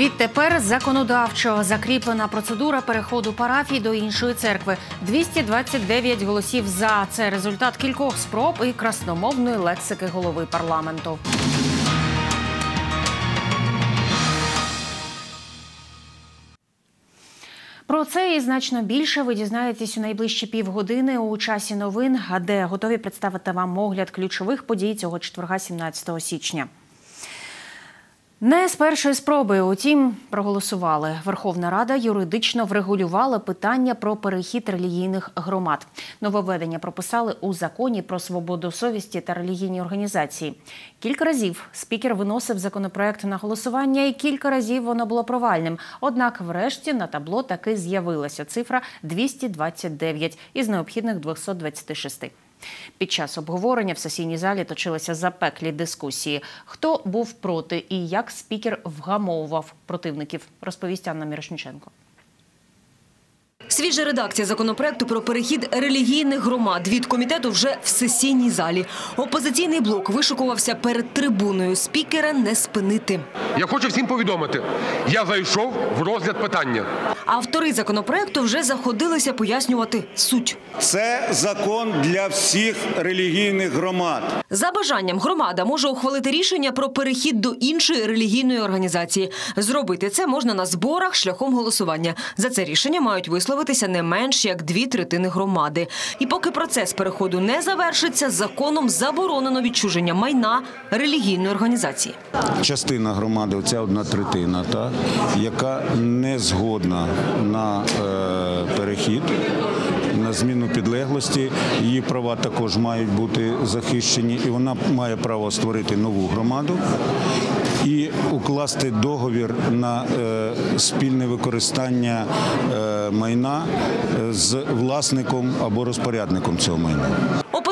Відтепер законодавчо закріплена процедура переходу парафій до іншої церкви. 229 голосів за. Це результат кількох спроб і красномовної лексики голови парламенту. Про це і значно більше ви дізнаєтесь у найближчі півгодини у часі новин, де готові представити вам огляд ключових подій цього четверга, 17 січня. Не з першої спроби, утім, проголосували. Верховна Рада юридично врегулювала питання про перехід релігійних громад. Нововведення прописали у законі про свободу совісті та релігійні організації. Кілька разів спікер виносив законопроект на голосування, і кілька разів воно було провальним. Однак, врешті, на табло таки з'явилася цифра 229 із необхідних 226. Під час обговорення в сесійній залі точилися запеклі дискусії. Хто був проти і як спікер вгамовував противників, розповість Анна Мірошниченко. Свіжа редакція законопроекту про перехід релігійних громад від комітету вже в сесійній залі. Опозиційний блок вишукувався перед трибуною. Спікера не спинити. Я хочу всім повідомити, я зайшов в розгляд питання. Автори законопроекту вже заходилися пояснювати суть. Це закон для всіх релігійних громад. За бажанням громада може ухвалити рішення про перехід до іншої релігійної організації. Зробити це можна на зборах шляхом голосування. За це рішення мають висловитися не менш як дві третини громади. І поки процес переходу не завершиться, законом заборонено відчуження майна релігійної організації. Частина громади, оця одна третина, та, яка не згодна на е, перехід. На зміну підлеглості її права також мають бути захищені, і вона має право створити нову громаду і укласти договір на е, спільне використання е, майна е, з власником або розпорядником цього майна.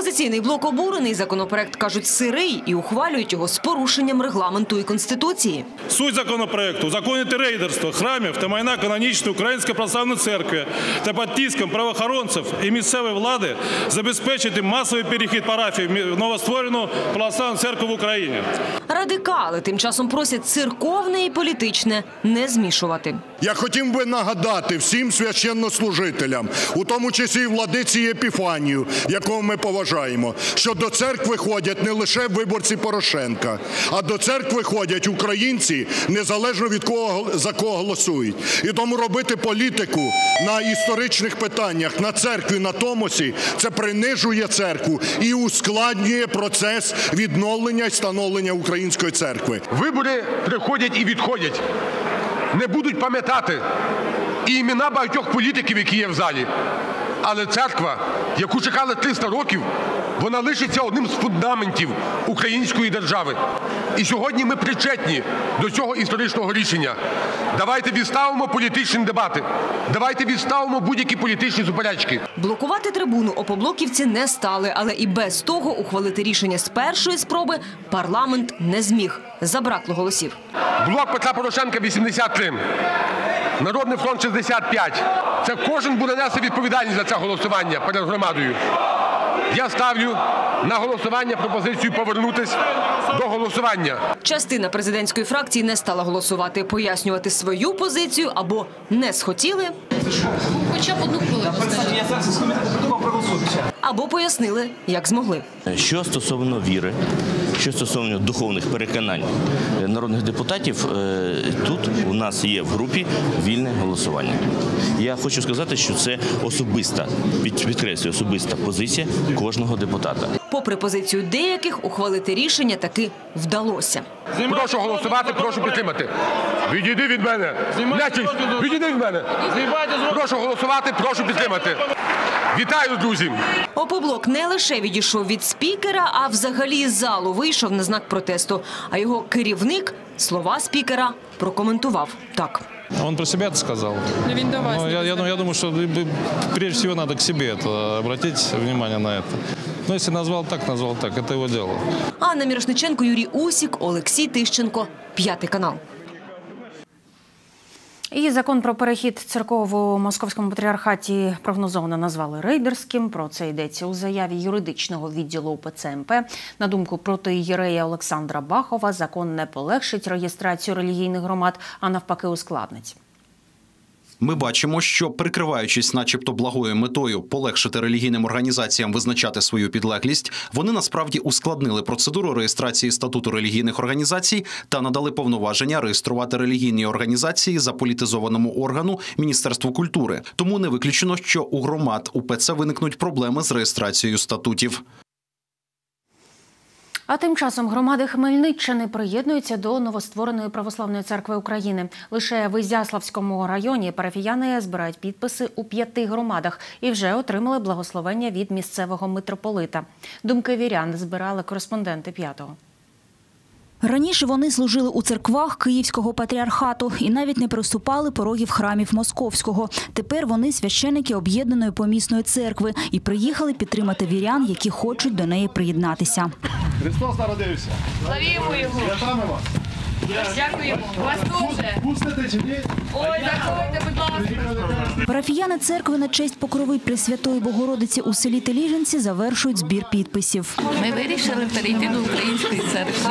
Опозиційний блок обурений законопроект кажуть сирий і ухвалюють його з порушенням регламенту і конституції. Суть законопроекту узаконити рейдерство храмів та майна канонічної Української православної церкви та під тиском правоохоронців і місцевої влади забезпечити масовий перехід парафій в новостворену православну церкву в Україні. Радикали тим часом просять церковне і політичне не змішувати. Я хотів би нагадати всім священнослужителям, у тому числі і владиці Епіфанію, якого ми поважаємо, що до церкви ходять не лише виборці Порошенка, а до церкви ходять українці, незалежно від кого за кого голосують. І тому робити політику на історичних питаннях, на церкві, на томосі це принижує церкву і ускладнює процес відновлення і становлення української церкви. Вибори приходять і відходять. Не будуть пам'ятати і імена багатьох політиків, які є в залі. Але церква, яку чекали 300 років, вона лишиться одним з фундаментів української держави. І сьогодні ми причетні до цього історичного рішення. Давайте відставимо політичні дебати. Давайте відставимо будь-які політичні суперечки. Блокувати трибуну опоблоківці не стали, але і без того ухвалити рішення з першої спроби парламент не зміг. Забракло голосів. Блок Петра Порошенка 83. Народний фронт 65. Це кожен буде нести відповідальність за це голосування перед громадою. Я ставлю на голосування пропозицію повернутись до голосування. Частина президентської фракції не стала голосувати, пояснювати свою позицію або не схотіли, Хоча б одну хвилину. або пояснили, як змогли. Що стосовно віри, що стосовно духовних переконань народних депутатів, е, тут у нас є в групі вільне голосування. Я хочу сказати, що це особиста, під- підкреслюю, особиста позиція кожного депутата. Попри позицію деяких, ухвалити рішення таки вдалося. Прошу голосувати, прошу підтримати. Відійди від мене. Нечисть, відійди від мене. Прошу голосувати, прошу підтримати. Вітаю, друзі! Опоблок не лише відійшов від спікера, а взагалі з залу вийшов на знак протесту. А його керівник слова спікера прокоментував так. Он про себя это сказал. Ну, я, я, ну, я думаю, что э, прежде всего надо к себе это, обратить внимание на это. Но если назвал так, назвал так, это его дело. Анна Мірошниченко, Юрій Усік, Олексій Тищенко, п'ятий канал. І закон про перехід церков у московському патріархаті прогнозовано назвали рейдерським. Про це йдеться у заяві юридичного відділу УПЦ МП. На думку протиєрея Олександра Бахова, закон не полегшить реєстрацію релігійних громад, а навпаки ускладнить. Ми бачимо, що прикриваючись, начебто, благою метою полегшити релігійним організаціям визначати свою підлеглість, вони насправді ускладнили процедуру реєстрації статуту релігійних організацій та надали повноваження реєструвати релігійні організації за політизованому органу Міністерству культури. Тому не виключено, що у громад УПЦ виникнуть проблеми з реєстрацією статутів. А тим часом громади Хмельниччини приєднуються до новоствореної православної церкви України. Лише в Ізяславському районі парафіяни збирають підписи у п'яти громадах і вже отримали благословення від місцевого митрополита. Думки вірян збирали кореспонденти п'ятого. Раніше вони служили у церквах Київського патріархату і навіть не приступали порогів храмів Московського. Тепер вони священики об'єднаної помісної церкви і приїхали підтримати вірян, які хочуть до неї приєднатися. Христос народився. Славімо його. Святами вас. Дякуємо. Вас дуже. Пустите чи ні? Ой, заходьте, будь ласка. Парафіяни церкви на честь покрови Пресвятої Богородиці у селі Теліженці завершують збір підписів. Ми вирішили перейти до української церкви.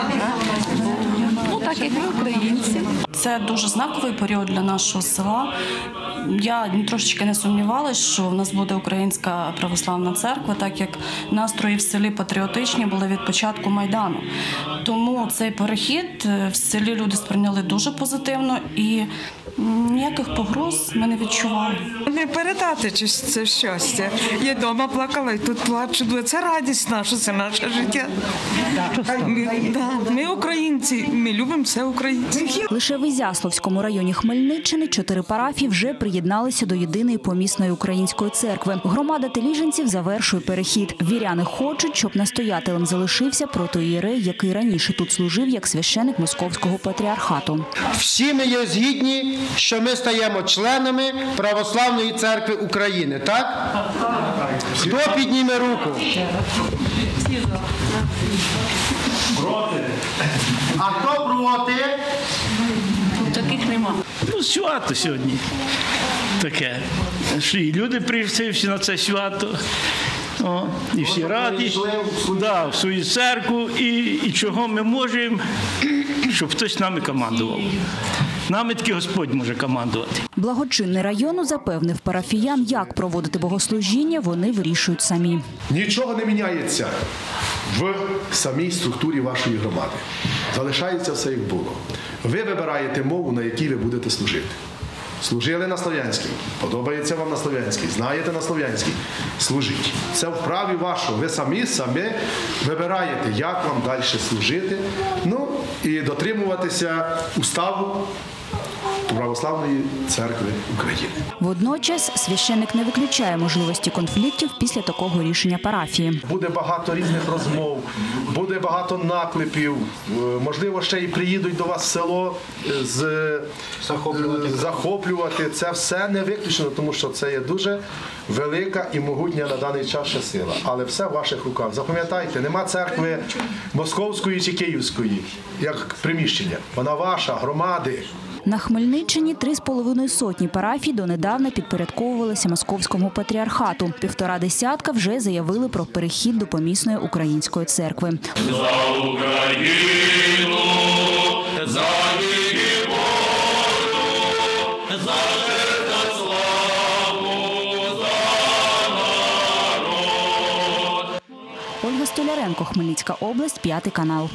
Ну, так як ми українці. Це дуже знаковий період для нашого села. Я трошечки не сумнівалася, що в нас буде українська православна церква, так як настрої в селі патріотичні були від початку майдану. Тому цей перехід е, в селі люди сприйняли дуже позитивно і ніяких погроз ми не відчували. Не передати чи це щастя. Я вдома плакала і тут плачу. Це радість наша, це наше життя. Ми, да, ми українці, ми любимо все українське. Лише в Ізяславському районі Хмельниччини чотири парафії вже приєдналися до єдиної помісної української церкви. Громада теліженців завершує перехід. Віряни хочуть, щоб настоятелем залишився протоієрей, який раніше тут служив як священик московського патріархату. Всі ми є згідні, що ми стаємо членами Православної церкви України, так? Хто підніме руку? Проти. А хто проти? Таких нема. Ну, свято сьогодні таке. Що і люди прийшли всі на це свято. О, і всі раді да, в свою церкву, і, і чого ми можемо, щоб хтось нами командував. Нами тільки Господь може командувати. Благочинний району запевнив парафіян, як проводити богослужіння, вони вирішують самі. Нічого не міняється в самій структурі вашої громади. Залишається все як було. Ви вибираєте мову, на якій ви будете служити. Служили на слов'янській, подобається вам на слов'янській, знаєте на слов'янській, служіть. Це вправі вашого. Ви самі самі вибираєте, як вам далі служити. Ну і дотримуватися уставу Православної церкви України. Водночас священик не виключає можливості конфліктів після такого рішення парафії. Буде багато різних розмов, буде багато наклепів. Е, Можливо, ще і приїдуть до вас в село е, з захоплювати. захоплювати. Це все не виключено, тому що це є дуже велика і могутня на даний час ще сила. Але все в ваших руках. Запам'ятайте, нема церкви московської чи київської, як приміщення. Вона ваша, громади. На Хмельниччині три з половиною сотні парафій донедавна підпорядковувалися московському патріархату. Півтора десятка вже заявили про перехід до помісної української церкви. За Україну, за. Ольга Столяренко, Хмельницька область, п'ятий канал.